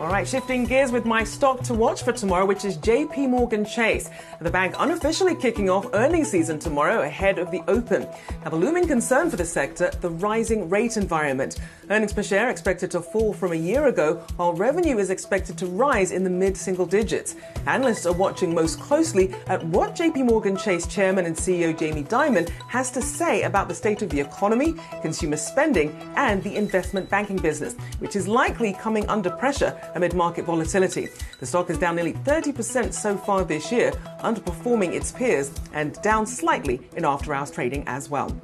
All right, shifting gears with my stock to watch for tomorrow, which is JP Morgan Chase. The bank unofficially kicking off earnings season tomorrow ahead of the open. Now, the looming concern for the sector, the rising rate environment. Earnings per share expected to fall from a year ago, while revenue is expected to rise in the mid single digits. Analysts are watching most closely at what JP Morgan Chase chairman and CEO Jamie Dimon has to say about the state of the economy, consumer spending, and the investment banking business, which is likely coming under pressure amid market volatility. The stock is down nearly 30% so far this year, underperforming its peers and down slightly in after hours trading as well.